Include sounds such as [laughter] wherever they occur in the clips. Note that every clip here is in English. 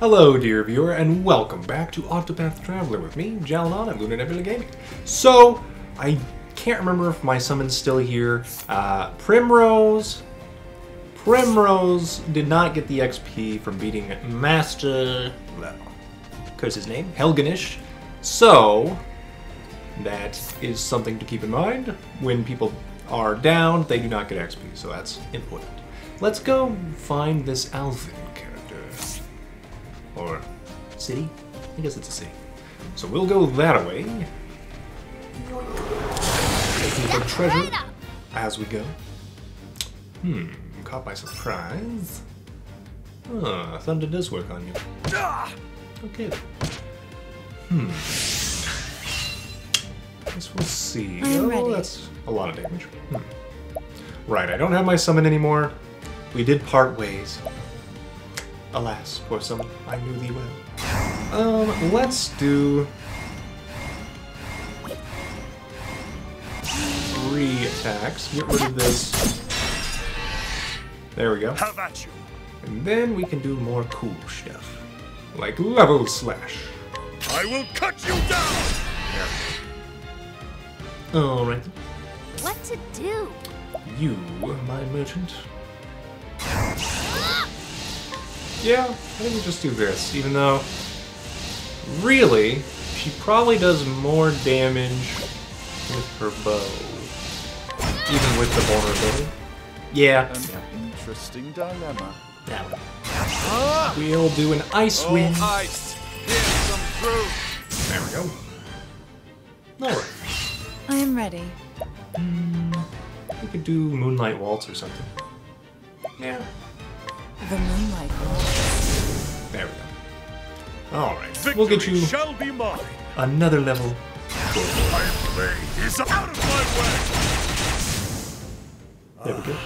Hello, dear viewer, and welcome back to Octopath Traveler with me, Jalanon at Lunar Nebula Gaming. So, I can't remember if my summon's still here. Uh, Primrose... Primrose did not get the XP from beating Master... Well, curse his name? Helgenish. So, that is something to keep in mind. When people are down, they do not get XP, so that's important. Let's go find this Alfyn. Or city? I guess it's a city. So we'll go that way. Looking for treasure as we go. Hmm, caught by surprise. Ah, thunder does work on you. Okay. then. Hmm. Guess we'll see. I'm oh, ready. that's a lot of damage. Hmm. Right, I don't have my summon anymore. We did part ways. Alas, poor summon, I knew thee well. Um, let's do three attacks. Get rid of this. There we go. How about you. And then we can do more cool stuff. Like level slash. I will cut you down. Alright. What to do? You, my merchant. Yeah, I think we'll just do this, even though, really, she probably does more damage with her bow. Even with the vulnerability. Yeah. An yeah. interesting dilemma. That one. Ah! We'll do an ice Oh, wind. ice. Here's some proof. There we go. Alright. I am ready. We could do Moonlight Waltz or something. Yeah. The moonlight waltz. There we go. Alright. Victory We'll get you shall be mine. another level. My blade is out of my There we go. way.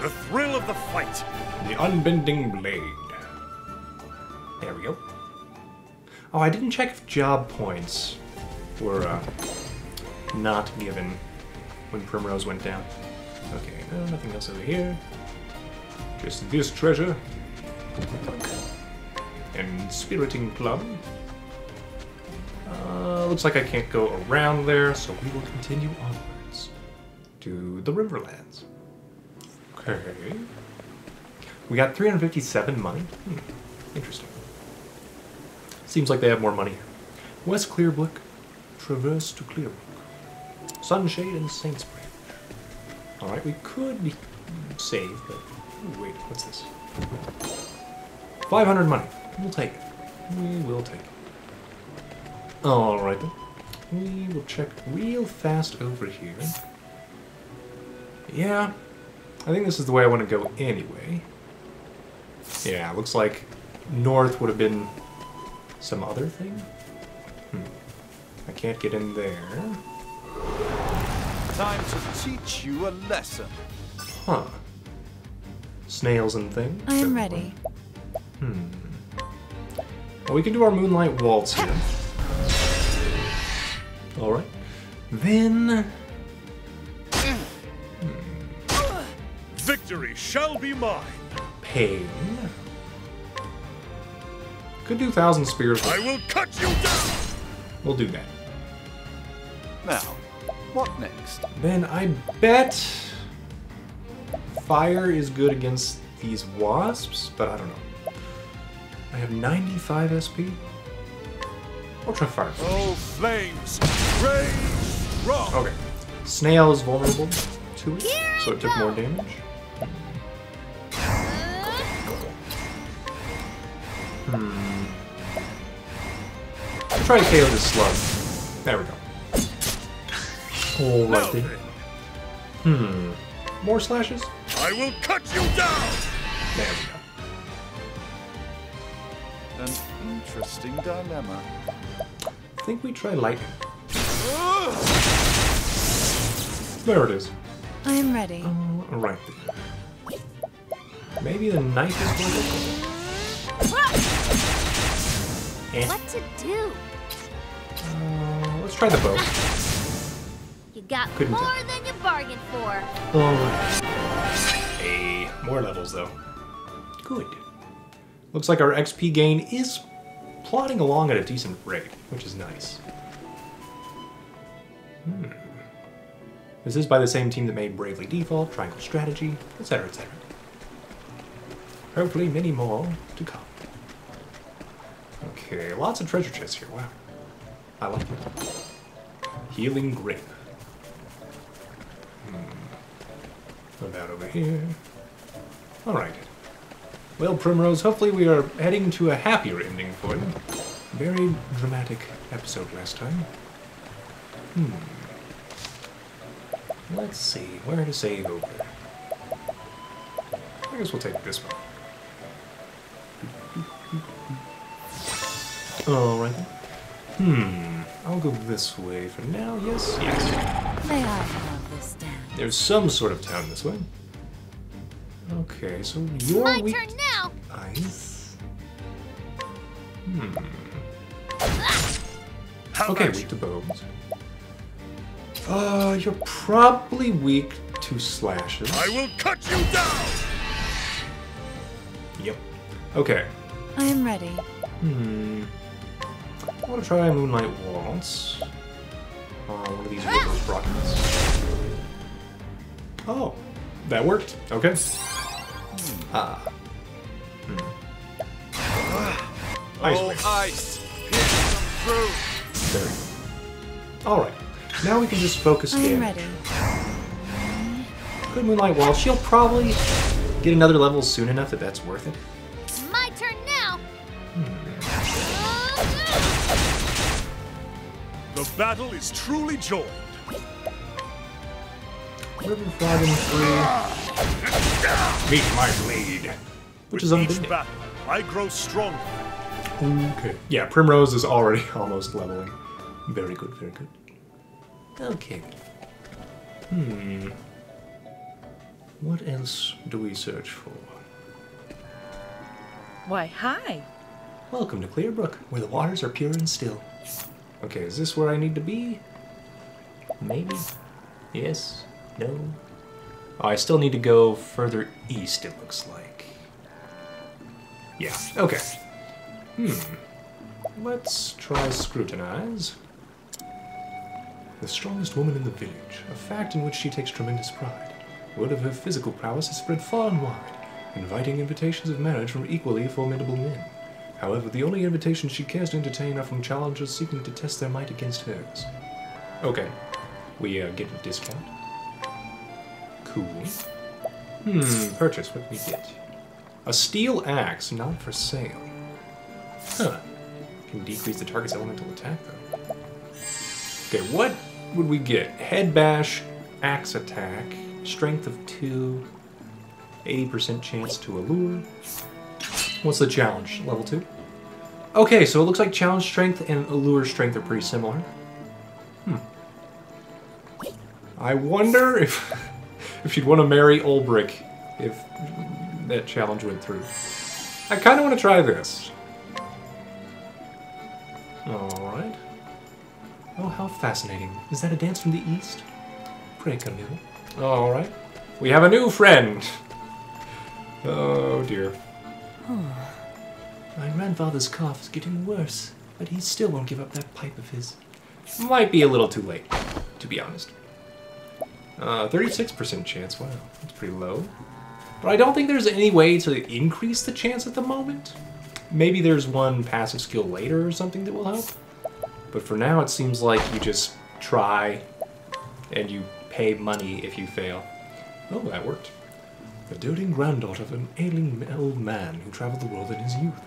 The thrill of the fight. The Unbending Blade. There we go. Oh, I didn't check if job points were uh, not given when Primrose went down. Okay, no, nothing else over here. Just this treasure. And Spiriting Plum. Uh, looks like I can't go around there, so we will continue onwards to the Riverlands. Okay. We got 357 money. Hmm. Interesting. Seems like they have more money. West Clearbrook, Traverse to Clearbrook, Sunshade and Saintsbridge. Alright, we could save, but. Ooh, wait, what's this? 500 money. We'll take it. We will take it. Alright then. We will check real fast over here. Yeah, I think this is the way I want to go anyway. Yeah, looks like north would have been some other thing. Hmm. I can't get in there. Time to teach you a lesson. Huh. Snails and things. I am ready. Hmm. Well, we can do our Moonlight Waltz here. Alright. Then... Victory shall be mine. Pain. Could do Thousand Spears. but I will cut you down. We'll do that. Now, what next? Then I bet fire is good against these wasps, but I don't know. I have 95 SP. I'll try fire. first. Oh, flames, rage strong. Okay. Snail is vulnerable to it, so it took more damage. Hmm. I'll try to KO this slug. There we go. Alrighty. Hmm. More slashes? I will cut you down. There we go. An interesting dilemma. I think we try lightning. There it is. I am ready. Uh, right there. Maybe the knife is working? Eh. What to do? Uh, let's try the bow. You got Couldn't more tell. than you bargained for. Alright. Hey, more levels though. Good. Looks like our XP gain is plodding along at a decent rate, which is nice. Hmm. This is by the same team that made Bravely Default, Triangle Strategy, etc., etc. Hopefully many more to come. Okay, lots of treasure chests here, wow. I like it. Healing Grape. Hmm. Put that over here. Alright. Well, Primrose, hopefully we are heading to a happier ending for you. Very dramatic episode last time. Hmm. Let's see, where to save over? I guess we'll take this one. Alright then. Hmm, I'll go this way for now, yes? Yes. May I have this dance? There's some sort of town this way. Okay, so you're My weak turn now. ice. Hmm. How Okay, about weak to bones. Uh, you're probably weak to slashes. I will cut you down! Yep. Okay. I am ready. Hmm. I want to try Moonlight Waltz. Uh, one of these Rivers Brockets. Oh, that worked. Okay. Ah. Hmm. Ice oh, ice! Pierce them through! There we go. Alright. Now we can just focus I am in. ready. Good Moonlight Waltz. She'll probably get another level soon enough that that's worth it. My turn now. The battle is truly joined. River Frog and free. Meet my blade. Which is With each unbending. battle, I grow strong. Okay. Yeah, Primrose is already [laughs] almost leveling. Very good, very good. Okay. Hmm. What else do we search for? Why, hi. Welcome to Clearbrook, where the waters are pure and still. Okay, is this where I need to be? Maybe? Yes? No? Oh, I still need to go further east, it looks like. Yeah, okay. Hmm. Let's try scrutinize. The strongest woman in the village, a fact in which she takes tremendous pride. Word of her physical prowess has spread far and wide, inviting invitations of marriage from equally formidable men. However, the only invitations she cares to entertain are from challengers seeking to test their might against hers. Okay, we uh, get a discount. Cool. Hmm, purchase, what do we get? A steel axe, not for sale. Huh. Can decrease the target's elemental attack, though. Okay, what would we get? Head bash, axe attack, strength of 2, 80% chance to allure. What's the challenge? Level 2? Okay, so it looks like challenge strength and allure strength are pretty similar. Hmm. I wonder if [laughs] if she'd want to marry Olberic if that challenge went through. I kind of want to try this. Alright. Oh, how fascinating. Is that a dance from the east? Pray, Camille. Alright. We have a new friend! Oh dear. My grandfather's cough is getting worse, but he still won't give up that pipe of his. Might be a little too late, to be honest. Uh, 36% chance, wow, that's pretty low. But I don't think there's any way to increase the chance at the moment. Maybe there's one passive skill later or something that will help. But for now, it seems like you just try and you pay money if you fail. Oh, that worked. The doting granddaughter of an ailing old man who traveled the world in his youth.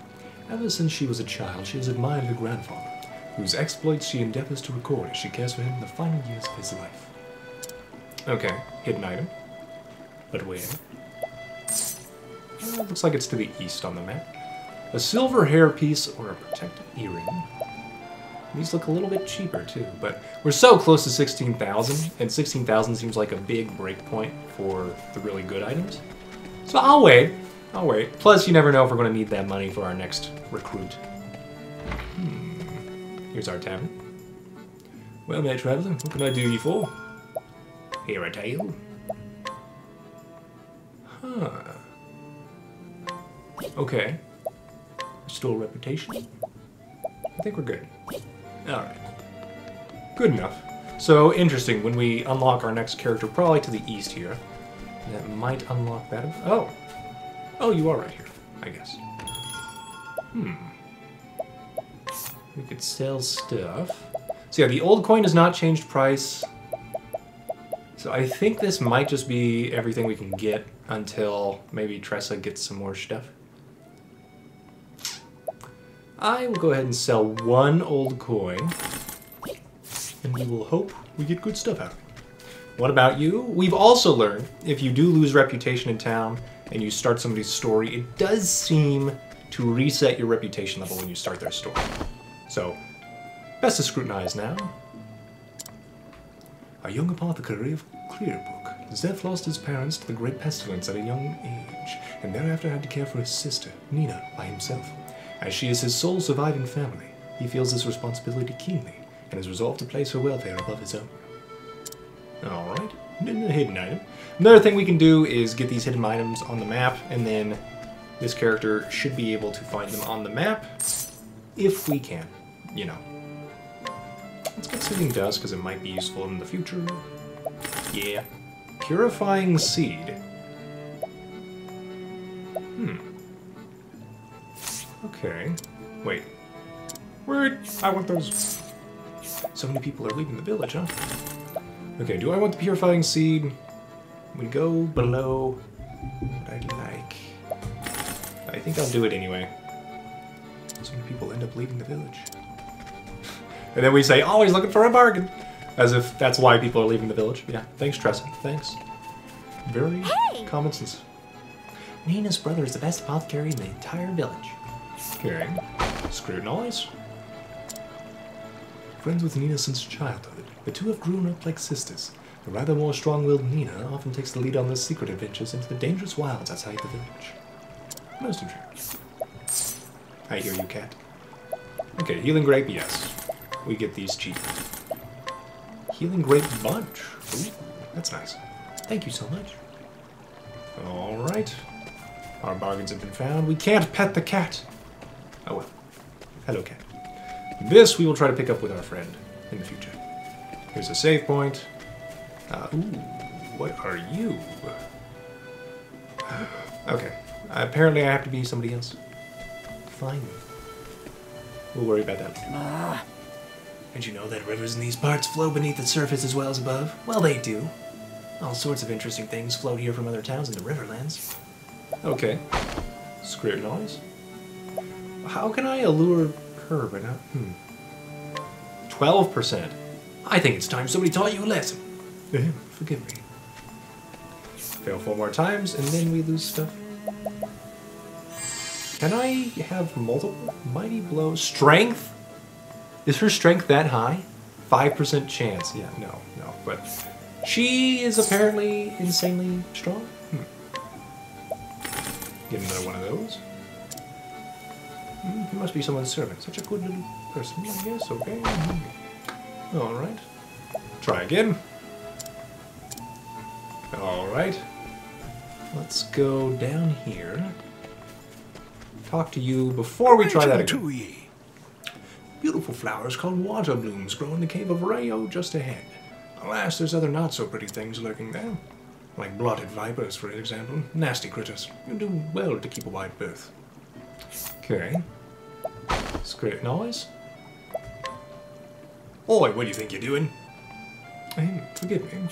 Ever since she was a child, she has admired her grandfather, whose exploits she endeavors to record as she cares for him in the final years of his life. Okay, hidden item. But where? Well, looks like it's to the east on the map. A silver hairpiece or a protective earring. These look a little bit cheaper too, but we're so close to 16,000, and 16,000 seems like a big break point for the really good items. So I'll wait. I'll wait. Plus, you never know if we're going to need that money for our next recruit. Hmm. Here's our tavern. Well, may traveler, what can I do you for? Hear a tale? Huh. Okay. Restore reputation. I think we're good. Alright. Good enough. So, interesting, when we unlock our next character, probably to the east here, that might unlock that. Oh! Oh, you are right here, I guess. Hmm. We could sell stuff. So yeah, the old coin has not changed price. So I think this might just be everything we can get until maybe Tressa gets some more stuff. I will go ahead and sell one old coin. And we will hope we get good stuff out of it. What about you? We've also learned if you do lose reputation in town and you start somebody's story, it does seem to reset your reputation level when you start their story. So, best to scrutinize now. A young apothecary of Clearbrook, Zeph lost his parents to the Great Pestilence at a young age, and thereafter had to care for his sister, Nina, by himself. As she is his sole surviving family, he feels this responsibility keenly, and is resolved to place her welfare above his own. Alright, hidden item. Another thing we can do is get these hidden items on the map, and then this character should be able to find them on the map, if we can, you know. Let's get Soothing Dust, because it might be useful in the future. Yeah. Purifying Seed. Hmm. Okay. Wait. Word! I want those. So many people are leaving the village, huh? Okay, do I want the Purifying Seed? We go below what I'd like. I think I'll do it anyway. So many people end up leaving the village. [laughs] And then we say, always looking for a bargain. As if that's why people are leaving the village. Yeah, thanks, Tressa. Thanks. Very Hey! common sense. Nina's brother is the best apothecary in the entire village. Okay. Scrutinize. Friends with Nina since childhood, the two have grown up like sisters. The rather more strong-willed Nina often takes the lead on their secret adventures into the dangerous wilds outside the village. Most intriguing. I hear you, cat. Okay, healing grape, yes. We get these cheap. Healing grape bunch. Ooh, that's nice. Thank you so much. Alright. Our bargains have been found. We can't pet the cat. Oh well. Hello, cat. This we will try to pick up with our friend in the future. Here's a save point. Uh, ooh, what are you? [sighs] Okay. apparently I have to be somebody else. Fine. We'll worry about that later. Did you know that rivers in these parts flow beneath the surface as well as above? Well, they do. All sorts of interesting things float here from other towns in the Riverlands. Okay. Scrutinize. How can I allure her but not... Hmm. 12%. I think it's time somebody taught you a lesson. Forgive me. Fail four more times, and then we lose stuff. Can I have multiple mighty blows? Strength? Is her strength that high? 5% chance. Yeah, no, no. But she is apparently insanely strong. Hmm. Get another one of those. Hmm, he must be someone's servant. Such a good little person, I guess. Okay. Hmm. Alright. Try again. Alright. Let's go down here. Talk to you before we try that again. Beautiful flowers called water blooms grow in the cave of Rhiyo just ahead. Alas, there's other not so pretty things lurking there. Like blotted vipers, for example. Nasty critters. You do well to keep a wide berth. Okay. Script noise. Oi, what do you think you're doing? Hey, forgive me.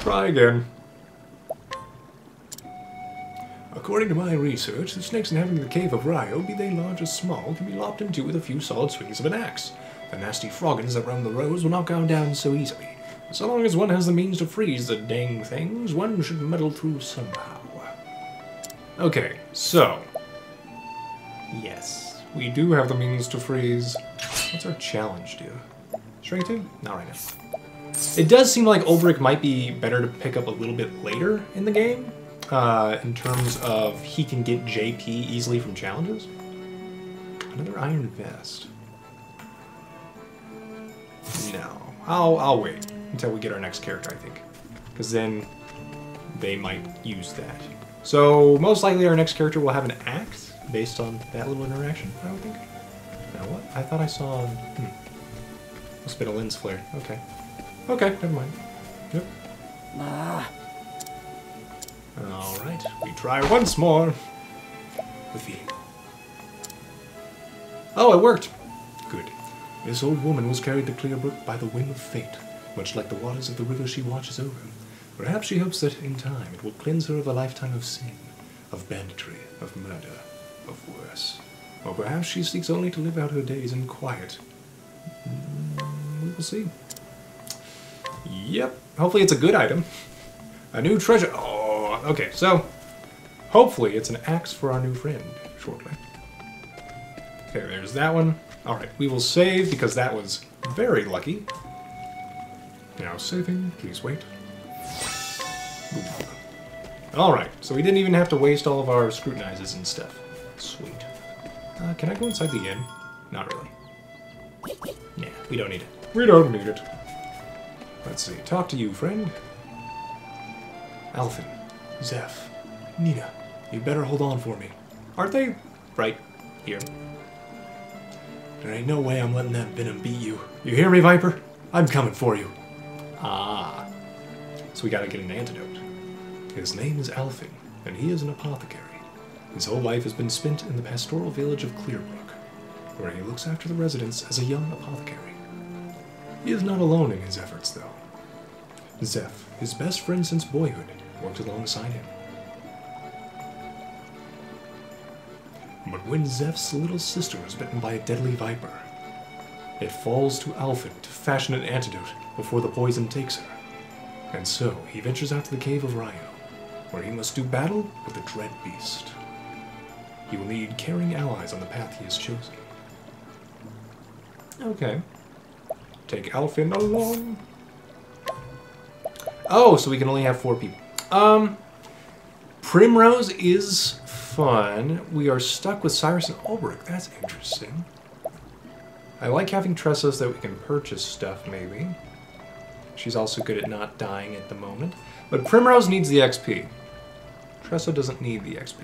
Try again. According to my research, the snakes inhabiting the cave of Rhiyo, be they large or small, can be lopped in two with a few solid swings of an axe. The nasty froggins that roam the roads will not go down so easily. So long as one has the means to freeze the dang things, one should muddle through somehow. Okay, so. Yes, we do have the means to freeze. What's our challenge, do? Strength 2? Not right now. It does seem like Olberic might be better to pick up a little bit later in the game, uh, in terms of he can get JP easily from challenges. Another Iron Vest. No, I'll I'll wait until we get our next character, I think, because then they might use that. So most likely our next character will have an axe, based on that little interaction, I would think. Now what? I thought I saw... Hmm. Must have been a lens flare. Okay. Okay, never mind. Yep. Alright, we try once more. With the... Oh, it worked! Good. This old woman was carried to Clearbrook by the whim of fate, much like the waters of the river she watches over. Perhaps she hopes that, in time, it will cleanse her of a lifetime of sin, of banditry, of murder, of worse. Or perhaps she seeks only to live out her days in quiet. We will see. Yep. Hopefully it's a good item. A new treasure. Oh, okay. So, hopefully it's an axe for our new friend shortly. Okay, there's that one. All right, we will save because that was very lucky. Now saving. Please wait. All right, so we didn't even have to waste all of our scrutinizes and stuff. Sweet. Uh, can I go inside the inn? Not really. Yeah, we don't need it. We don't need it. Let's see. Talk to you, friend. Alfyn, Zeph, Nina, you better hold on for me. Aren't they right here? There ain't no way I'm letting that venom beat you. You hear me, Viper? I'm coming for you. Ah. So we gotta get an antidote. His name is Alfyn, and he is an apothecary. His whole life has been spent in the pastoral village of Clearbrook, where he looks after the residents as a young apothecary. He is not alone in his efforts, though. Zeph, his best friend since boyhood, worked alongside him. But when Zeph's little sister is bitten by a deadly viper, it falls to Alfyn to fashion an antidote before the poison takes her. And so he ventures out to the cave of Rhiyo, where he must do battle with the dread beast. He will need caring allies on the path he has chosen. Okay. Take Alfyn along. Oh, so we can only have four people. Um, Primrose is fun. We are stuck with Cyrus and Olberic. That's interesting. I like having Tressa so that we can purchase stuff, maybe. She's also good at not dying at the moment. But Primrose needs the XP. Tressa doesn't need the XP.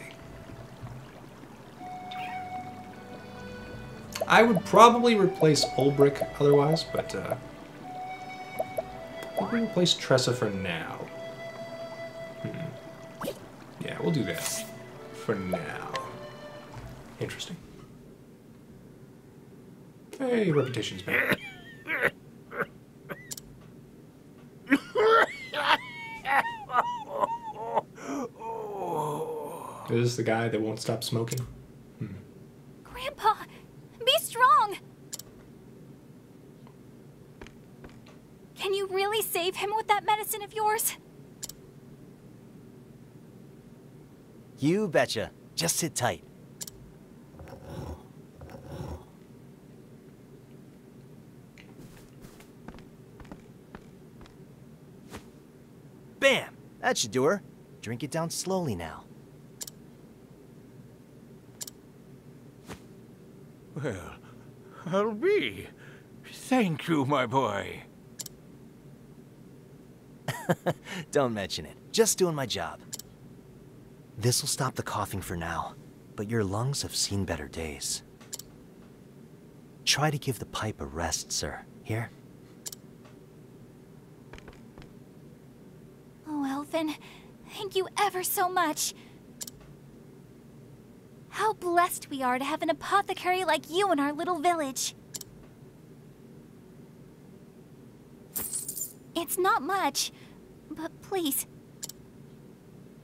I would probably replace Olberic otherwise, but uh, I think we replace Tressa for now. We'll do that for now. Interesting. Hey, reputation's back. Is this the guy that won't stop smoking? Hmm. Grandpa, be strong. Can you really save him with that medicine of yours? You betcha. Just sit tight. Bam! That should do her. Drink it down slowly now. Well, I'll be. Thank you, my boy. [laughs] Don't mention it. Just doing my job. This'll stop the coughing for now, but your lungs have seen better days. Try to give the pipe a rest, sir. Here? Oh, Alfyn, thank you ever so much. How blessed we are to have an apothecary like you in our little village. It's not much, but please,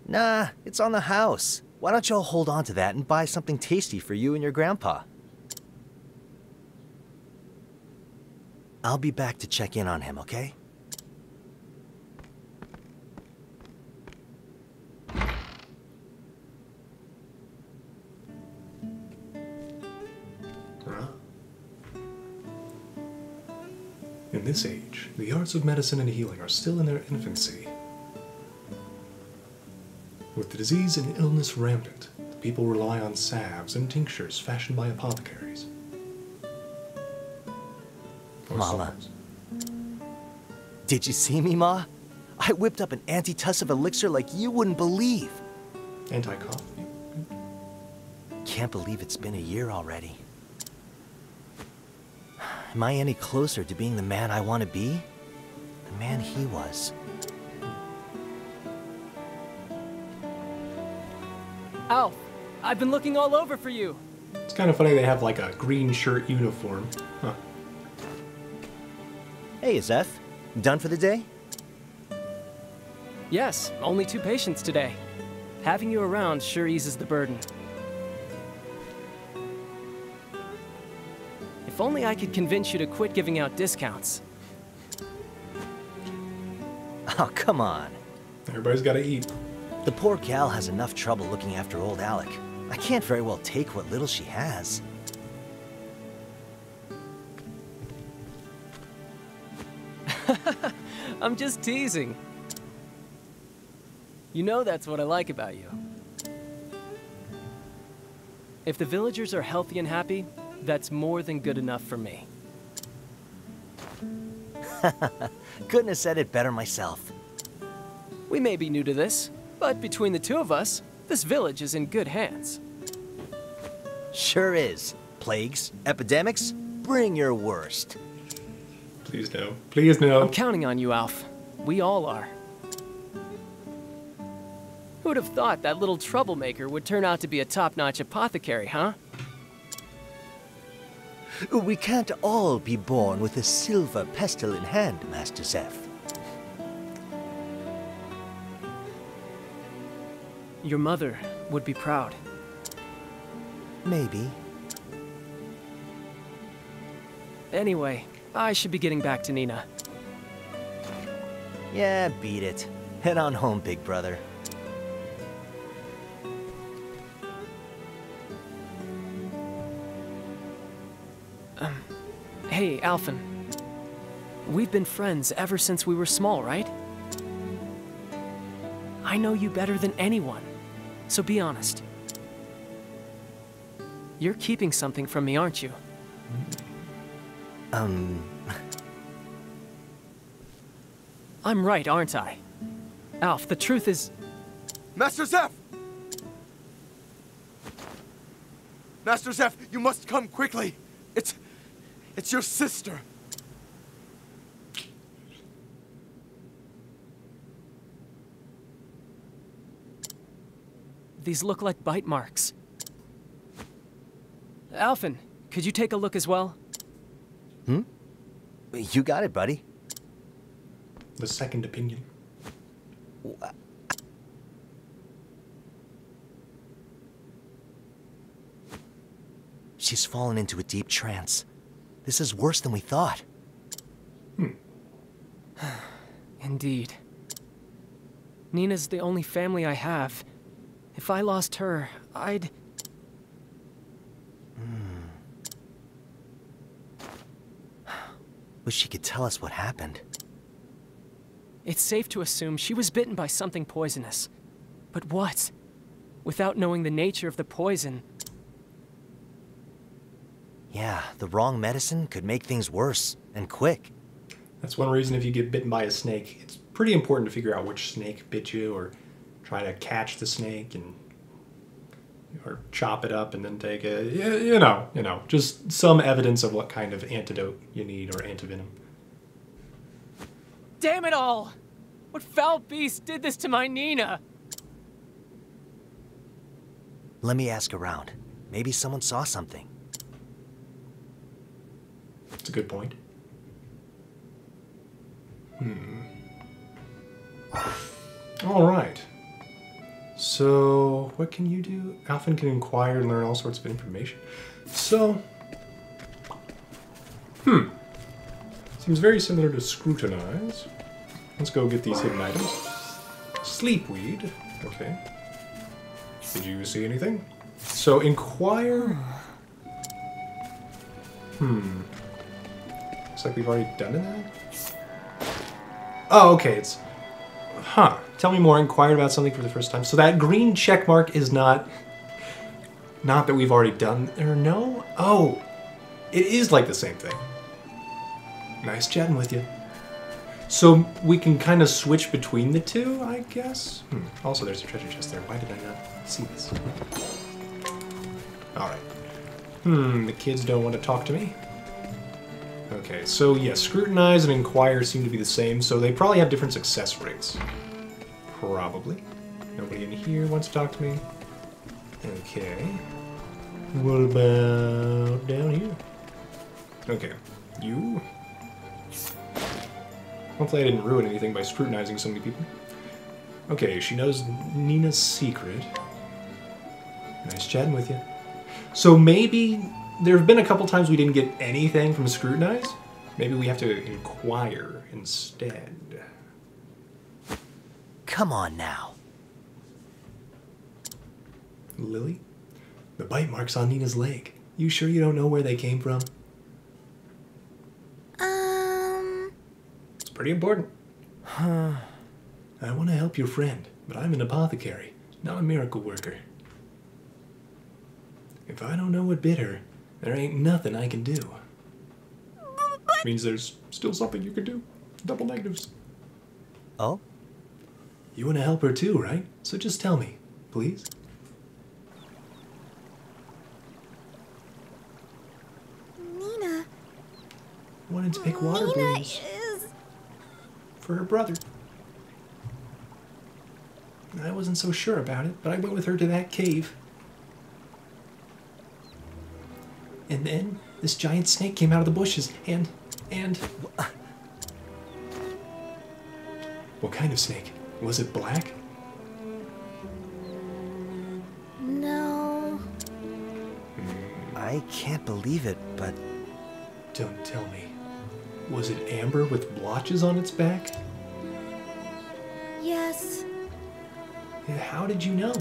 Nah, it's on the house. Why don't y'all hold on to that and buy something tasty for you and your grandpa? I'll be back to check in on him, okay? In this age, the arts of medicine and healing are still in their infancy. With the disease and illness rampant, the people rely on salves and tinctures fashioned by apothecaries. Or Mama. Did you see me, Ma? I whipped up an antitussive elixir like you wouldn't believe. Anti-cough. can't believe it's been a year already. Am I any closer to being the man I want to be? The man he was. I've been looking all over for you. It's kind of funny they have like a green shirt uniform. Huh. Hey, Zeph. Done for the day? Yes, only two patients today. Having you around sure eases the burden. If only I could convince you to quit giving out discounts. [laughs] Oh, come on. Everybody's got to eat. The poor gal has enough trouble looking after old Alec. I can't very well take what little she has. [laughs] I'm just teasing. You know that's what I like about you. If the villagers are healthy and happy, that's more than good enough for me. [laughs] Couldn't have said it better myself. We may be new to this, but between the two of us, this village is in good hands. Sure is. Plagues, epidemics, bring your worst. Please no. Please no. I'm counting on you, Alf. We all are. Who would have thought that little troublemaker would turn out to be a top-notch apothecary, huh? We can't all be born with a silver pestle in hand, Master Zeph. Your mother would be proud. Maybe. Anyway, I should be getting back to Nina. Yeah, beat it. Head on home, big brother. Um, Hey, Alfyn. We've been friends ever since we were small, right? I know you better than anyone, so be honest. You're keeping something from me, aren't you? Um, I'm right, aren't I? Alf, the truth is, Master Zeph! Master Zeph, you must come quickly. It's... it's your sister. These look like bite marks. Alfyn, could you take a look as well? Hmm? You got it, buddy. The second opinion. She's fallen into a deep trance. This is worse than we thought. Hmm. [sighs] Indeed. Nina's the only family I have. If I lost her, I'd... Hmm. Wish she could tell us what happened. It's safe to assume she was bitten by something poisonous. But what? Without knowing the nature of the poison, Yeah, the wrong medicine could make things worse, and quick. That's one reason if you get bitten by a snake, it's pretty important to figure out which snake bit you or try to catch the snake and or chop it up and then take a y- you know, you know, just some evidence of what kind of antidote you need or antivenom. Damn it all! What foul beast did this to my Nina? Let me ask around. Maybe someone saw something. That's a good point. Hmm. All right. So, what can you do? Alfyn can inquire and learn all sorts of information. So, hmm. Seems very similar to scrutinize. Let's go get these hidden items. Sleepweed. Okay. Did you see anything? So, inquire. Hmm. Looks like we've already done that. Oh, okay. It's. Huh. Tell me more. Inquired about something for the first time. So that green check mark is not. Not that we've already done. Or no? Oh. It is like the same thing. Nice chatting with you. So we can kind of switch between the two, I guess. Hmm. Also, there's a treasure chest there. Why did I not see this? Alright. Hmm, the kids don't want to talk to me. Okay, so yeah, scrutinize and inquire seem to be the same, so they probably have different success rates. Probably. Nobody in here wants to talk to me. Okay. What about down here? Okay. You? Hopefully I didn't ruin anything by scrutinizing so many people. Okay, she knows Nina's secret. Nice chatting with you. So maybe there have been a couple times we didn't get anything from Scrutinize. Maybe we have to inquire instead. Come on now. Lily? The bite marks on Nina's leg. You sure you don't know where they came from? Um. It's pretty important. Huh. I want to help your friend, but I'm an apothecary, not a miracle worker. If I don't know what bit her, there ain't nothing I can do. Means there's still something you can do. Double negatives. Oh? You want to help her too, right? So just tell me, please. Nina. Wanted to pick water Nina blooms is. for her brother. I wasn't so sure about it, but I went with her to that cave. And then this giant snake came out of the bushes, and. and. What kind of snake? Was it black? No. I can't believe it, but Don't tell me. Was it amber with blotches on its back? Yes. How did you know?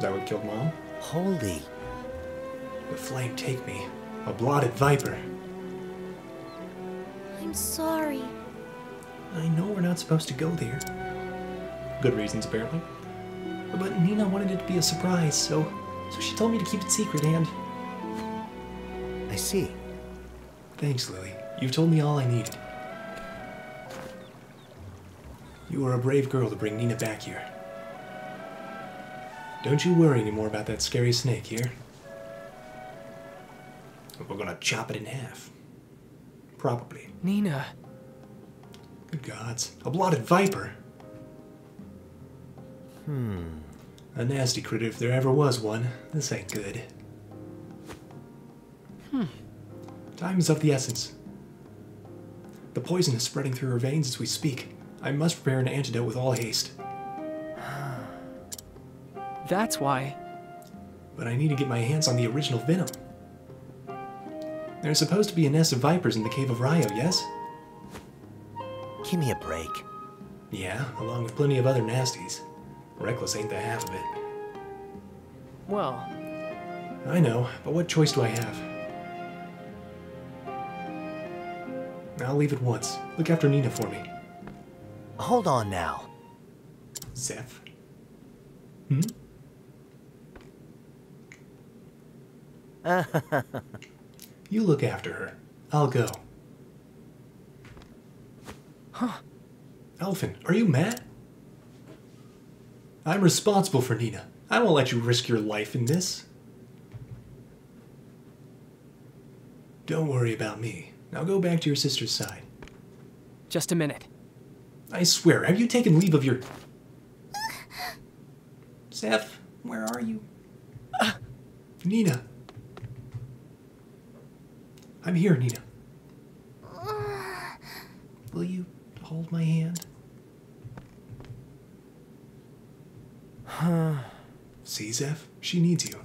That would kill Mom? holy. The flame take me. A blotted viper. I'm sorry. I know we're not supposed to go there. Good reasons, apparently. But Nina wanted it to be a surprise, so so she told me to keep it secret and I see. thanks, Lily. You've told me all I needed. You were a brave girl to bring Nina back here. Don't you worry anymore about that scary snake here. We're gonna chop it in half. Probably. Nina. Good gods. A blotted viper. Hmm. A nasty critter if there ever was one. This ain't good. Hmm. Time is of the essence. The poison is spreading through her veins as we speak. I must prepare an antidote with all haste. That's why. But I need to get my hands on the original venom. There's supposed to be a nest of vipers in the cave of Rhiyo, yes? Give me a break. Yeah, along with plenty of other nasties. Reckless ain't the half of it. Well, I know, but what choice do I have? I'll leave at once. Look after Nina for me. Hold on now. Zeph? Hmm? [laughs] you look after her. I'll go. Huh. Alfyn, are you mad? I'm responsible for Nina. I won't let you risk your life in this. Don't worry about me. Now go back to your sister's side. just a minute. I swear, have you taken leave of your. Zeph, where are you? Uh. Nina. I'm here, Nina. Will you hold my hand? See, Zeph? She needs you.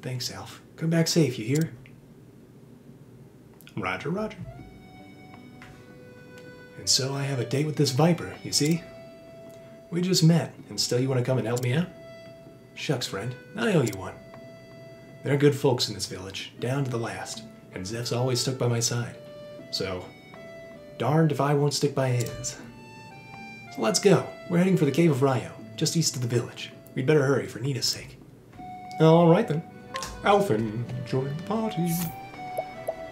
Thanks, Alf. Come back safe, you hear? Roger, Roger. And so I have a date with this Viper, you see? We just met, and still you want to come and help me out? Shucks, friend, I owe you one. There are good folks in this village, down to the last, and Zeph's always stuck by my side. So, darned if I won't stick by his. So let's go. We're heading for the Cave of Rhiyo, just east of the village. We'd better hurry for Nina's sake. All right then. Alfyn, join the party.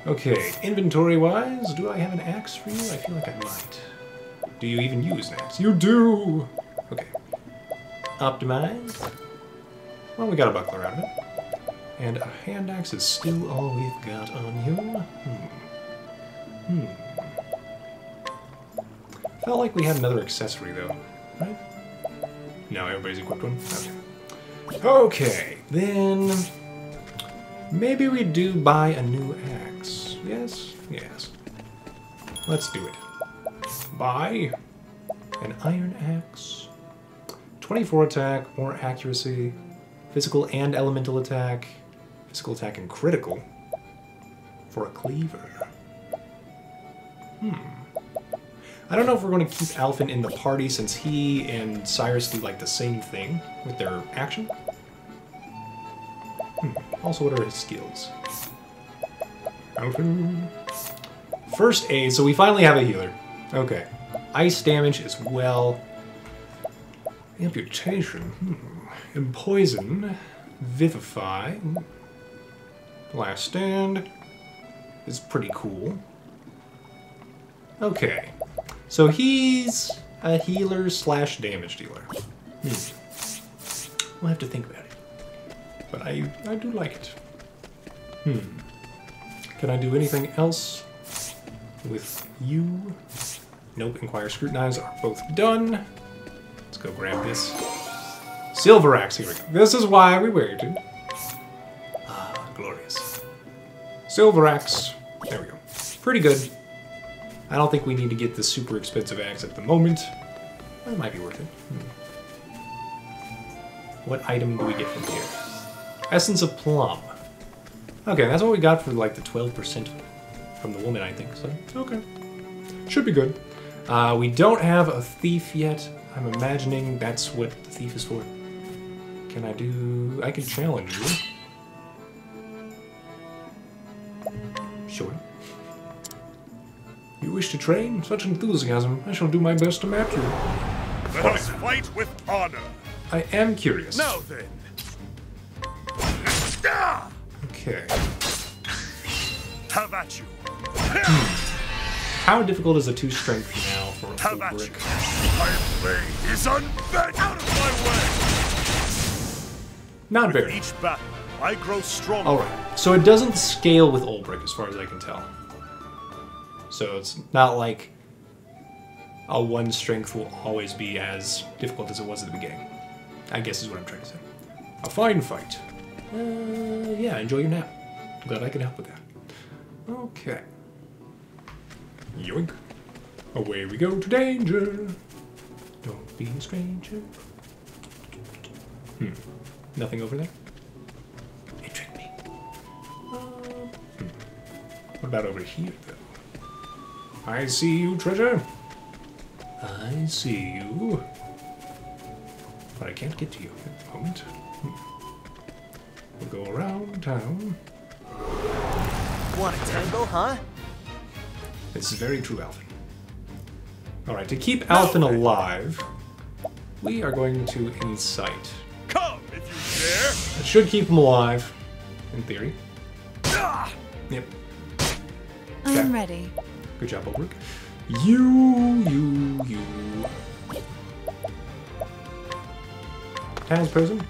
Okay, inventory wise, do I have an axe for you? I feel like I might. Do you even use an axe? You do! Okay. optimize. Well, we got a buckler out of it. And a hand axe is still all we've got on you. Hmm. Hmm. Felt like we had another accessory though, right? No, everybody's equipped one? Okay. Okay, then maybe we do buy a new axe. Yes? Yes. Let's do it. Buy an iron axe. 24 attack, more accuracy, physical and elemental attack, physical attack and critical for a cleaver. Hmm. I don't know if we're going to keep Alfyn in the party since he and Cyrus do like the same thing with their action. Hmm. Also, what are his skills? Alfyn. First aid, so we finally have a healer. Okay. Ice damage as well. Amputation. Hmm. Empoison. Vivify. Last stand. Is pretty cool. Okay. So he's a healer slash damage dealer. Hmm. We'll have to think about it. But I, I do like it. Hmm. Can I do anything else with you? Nope, Inquire Scrutinize are both done. Let's go grab this. Silver Axe, here we go. This is why we waited. Silver Axe. There we go. Pretty good. I don't think we need to get the super expensive axe at the moment. That might be worth it. Hmm. What item do we get from here? Essence of Plum. Okay, that's what we got for like the 12% from the woman, I think. So, okay. Should be good. Uh, we don't have a thief yet. I'm imagining that's what the thief is for. Can I do... I can challenge you. Sure. You wish to train? Such enthusiasm. I shall do my best to match you. Let us fight with honor. I am curious. Now then. Okay. Have at you. How difficult is a two strength now for Have at you. Olberic? My blade is unbent. Out of my Not way. very. With each battle, I grow stronger. Alright, so it doesn't scale with Olberic as far as I can tell. So it's not like a one strength will always be as difficult as it was at the beginning. I guess is what I'm trying to say. A fine fight. Uh, yeah, enjoy your nap. Glad I could help with that. Okay. Yoink. Away we go to danger. Don't be a stranger. Hmm. Nothing over there? About over here, though? I see you, treasure. I see you. But I can't get to you at the moment. Hmm. We'll go around town. Want a tango, huh? This is very true, Alfyn. Alright, to keep Alfyn alive, we are going to incite. Come if you dare! That should keep him alive, in theory. Ah! Yep. I'm ready. Good job, Olberic. You, you, you. Taz person.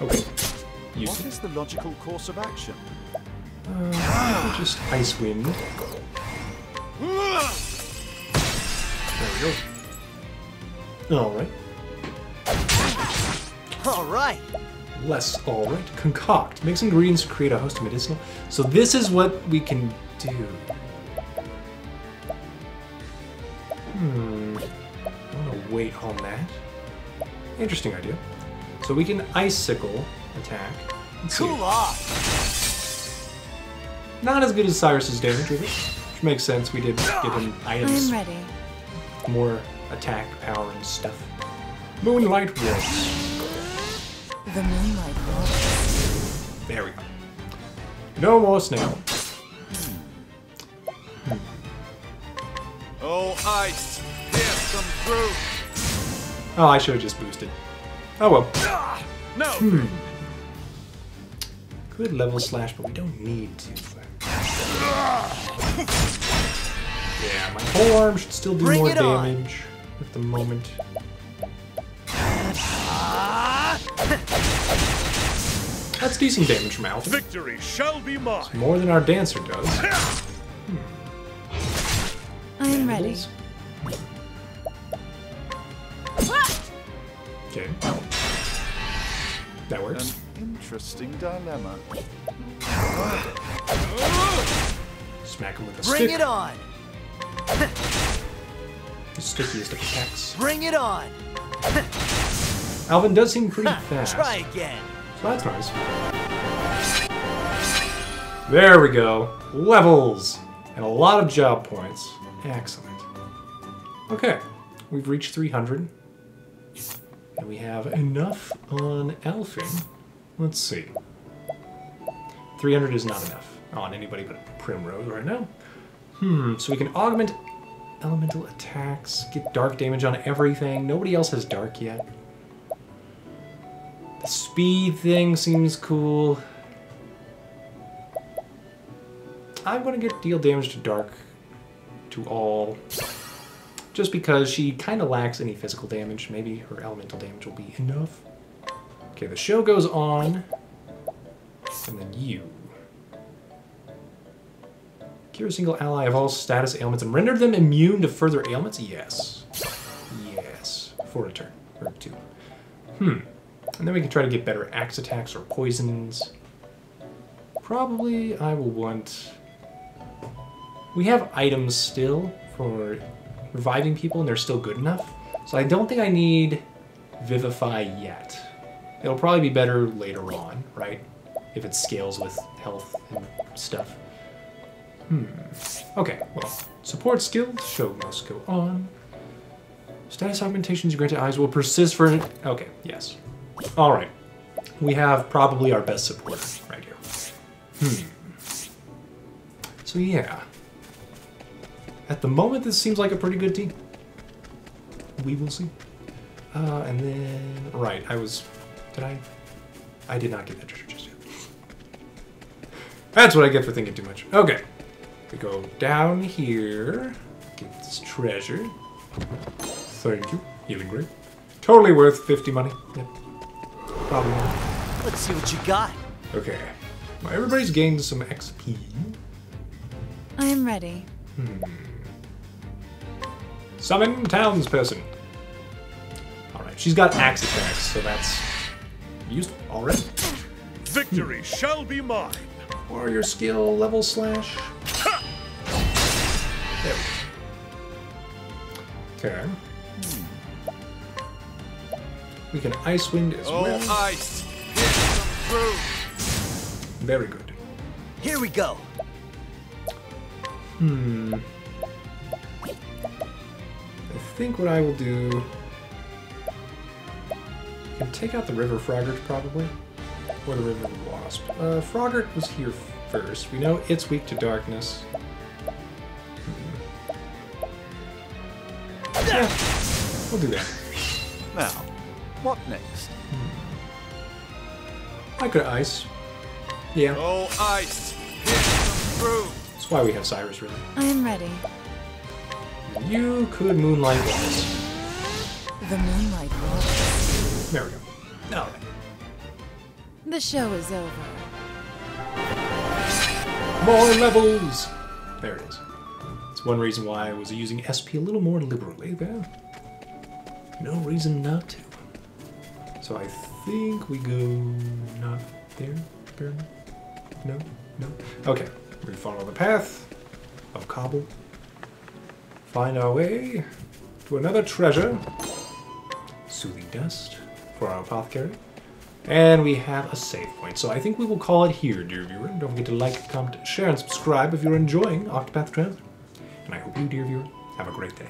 Okay. Use What it. is the logical course of action? Uh, just ice wind. There we go. All right. All right. Less all right. Concoct. Mix ingredients to create a host of medicinal. So this is what we can do. Hmm. I want to wait on that. Interesting idea. So we can icicle attack. Let's see. Cool off. Not as good as Cyrus's damage. Which makes sense. We did give him items, I'm ready. more attack power and stuff. Moonlight Waltz. The moonlight waltz. There we go. No more snail. Oh, ice, pierce them through. Oh, I should have just boosted. Oh well. No! Hmm. then. Good level slash, but we don't need to. Yeah, my polearm should still do Bring more it on. damage with the moment. That's decent damage from Alfyn. Victory shall be mine. More than our dancer does. [laughs] I'm ready. Okay. That works. An works. interesting dilemma. Smack him with a Bring stick. it on! The stickiest of attacks. Bring it on! Alfyn does seem pretty [laughs] fast. Try again. So that's nice. There we go. Levels! And a lot of job points. Excellent. Okay. We've reached 300. And we have enough on Alfyn. Let's see. 300 is not enough on anybody but Primrose right now. Hmm, so we can augment elemental attacks, get dark damage on everything. Nobody else has dark yet. Speed thing seems cool. I'm gonna get deal damage to dark to all. Just because she kind of lacks any physical damage. Maybe her elemental damage will be enough. Okay, the show goes on. And then you. Cure a single ally of all status ailments and render them immune to further ailments? Yes. Yes. For a turn. Or two. Hmm. And then we can try to get better axe attacks or poisons. Probably I will want... We have items still for reviving people and they're still good enough. So I don't think I need Vivify yet. It'll probably be better later on, right? If it scales with health and stuff. Hmm. Okay, well, support skills, show must go on. Status augmentations you grant to eyes will persist for... Okay, yes. Alright. We have probably our best supporter right here. Hmm. So yeah. At the moment, this seems like a pretty good team. We will see. Uh, and then... Right, I was... Did I... I did not get that treasure just yet. That's what I get for thinking too much. Okay. We go down here. Get this treasure. Thank you. Healing grape. Totally worth 50 money. Yep. Probably not. Let's see what you got. Okay. Well, everybody's gained some XP. I am ready. Hmm. Summon townsperson. Alright, she's got axe attacks, so that's useful already. Victory shall be mine. Warrior skill level slash. There we go. Okay. We can ice wind as Oh, well. ice. Hit some through. Very good. Here we go. Hmm. I think what I will do. I can take out the river frogger probably, or the river wasp. Uh, frogger was here first. We know it's weak to darkness. Hmm. Yeah, we'll do that. Now, what next? Hmm. I could ice. Yeah, Oh, ice. Hit that's why we have Cyrus really. I am ready. You could moonlight waltz. The moonlight waltz. There we go. Alright. The show is over. More levels! There it is. It's one reason why I was using SP a little more liberally there. No reason not to. So I think we go not there. there. No, no. Okay, we follow the path of cobble. Find our way to another treasure. Soothing dust for our apothecary. And we have a save point. So I think we will call it here, dear viewer. Don't forget to like, comment, share, and subscribe if you're enjoying Octopath Traveler. And I hope you, dear viewer, have a great day.